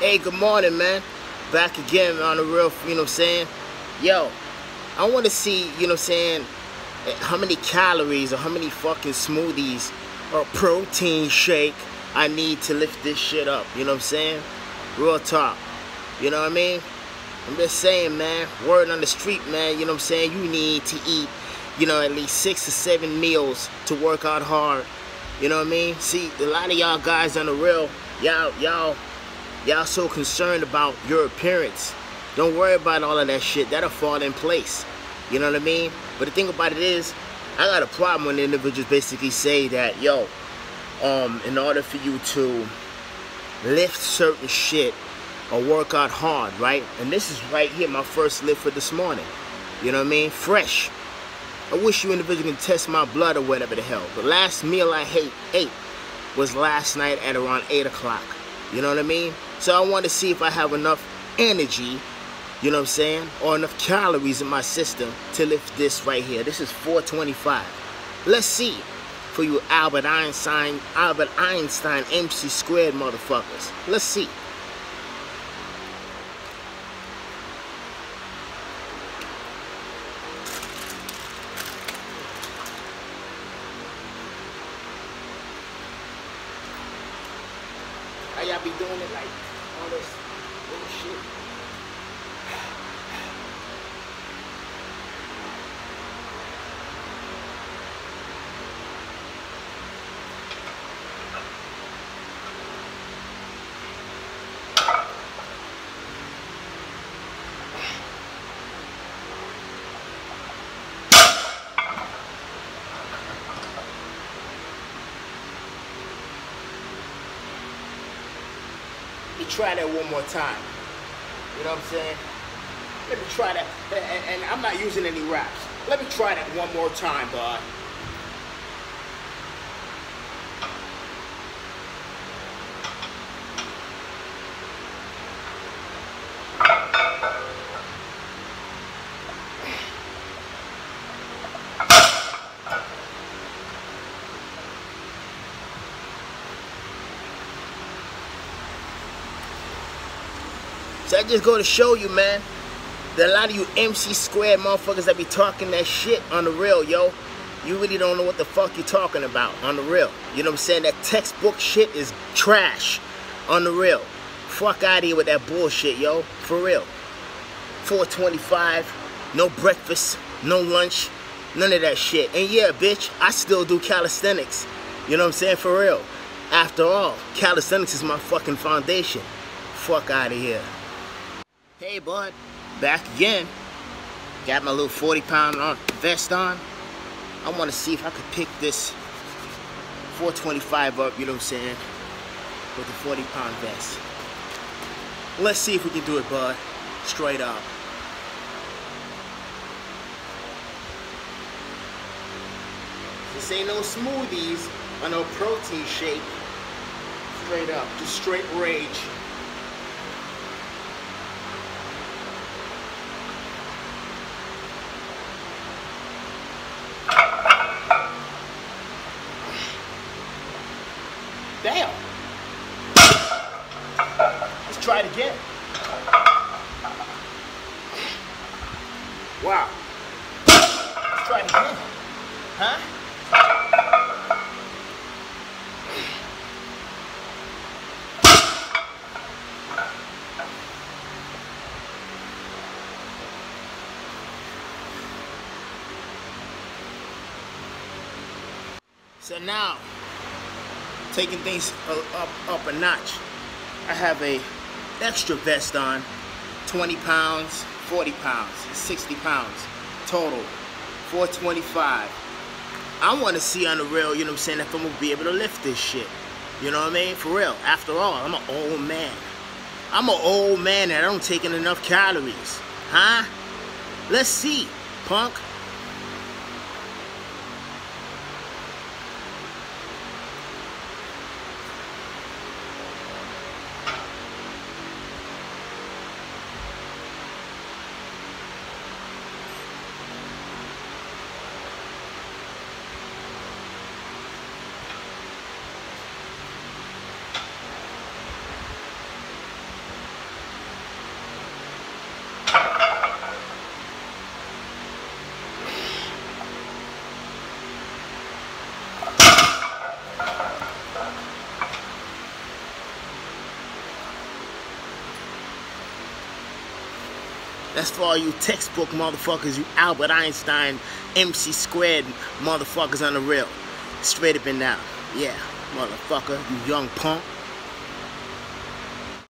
Hey, good morning, man. Back again on the real, you know what I'm saying? Yo, I want to see, you know what I'm saying, how many calories or how many fucking smoothies or protein shake I need to lift this shit up. You know what I'm saying? Real talk. You know what I mean? I'm just saying, man, word on the street, man, you know what I'm saying? You need to eat, you know, at least six to seven meals to work out hard. You know what I mean? See, a lot of y'all guys on the real, y'all, y'all, y'all so concerned about your appearance. Don't worry about all of that shit. That'll fall in place. You know what I mean? But the thing about it is, I got a problem when individuals basically say that, yo, um, in order for you to lift certain shit or work out hard, right? And this is right here, my first lift for this morning. You know what I mean? Fresh. I wish you individuals can test my blood or whatever the hell. The last meal I hate, ate was last night at around 8 o'clock. You know what I mean? So I want to see if I have enough energy, you know what I'm saying, or enough calories in my system to lift this right here. This is 425. Let's see for you Albert Einstein, Albert Einstein MC squared motherfuckers. Let's see. Y'all be doing it like all this little me try that one more time. You know what I'm saying? Let me try that. And, and I'm not using any wraps. Let me try that one more time, bud. I just go to show you, man, that a lot of you MC squared motherfuckers that be talking that shit on the real, yo, you really don't know what the fuck you're talking about on the real. You know what I'm saying? That textbook shit is trash on the real. Fuck out of here with that bullshit, yo. For real. 425, no breakfast, no lunch, none of that shit. And yeah, bitch, I still do calisthenics. You know what I'm saying? For real. After all, calisthenics is my fucking foundation. Fuck out of here. Hey, bud. Back again. Got my little 40 pound uh, vest on. I want to see if I could pick this 425 up, you know what I'm saying, with the 40 pound vest. Let's see if we can do it, bud. Straight up. This ain't no smoothies or no protein shake. Straight up. Just straight rage. Damn. Let's try it again. Wow. Let's try it again. Huh? So now, taking things up, up a notch. I have a extra vest on, 20 pounds, 40 pounds, 60 pounds total, 425. I want to see on the real, you know what I'm saying, if I'm going to be able to lift this shit. You know what I mean? For real. After all, I'm an old man. I'm an old man and I don't take in enough calories. Huh? Let's see, punk. That's for all you textbook motherfuckers, you Albert Einstein, MC squared motherfuckers on the real. Straight up and down. Yeah, motherfucker, you young punk.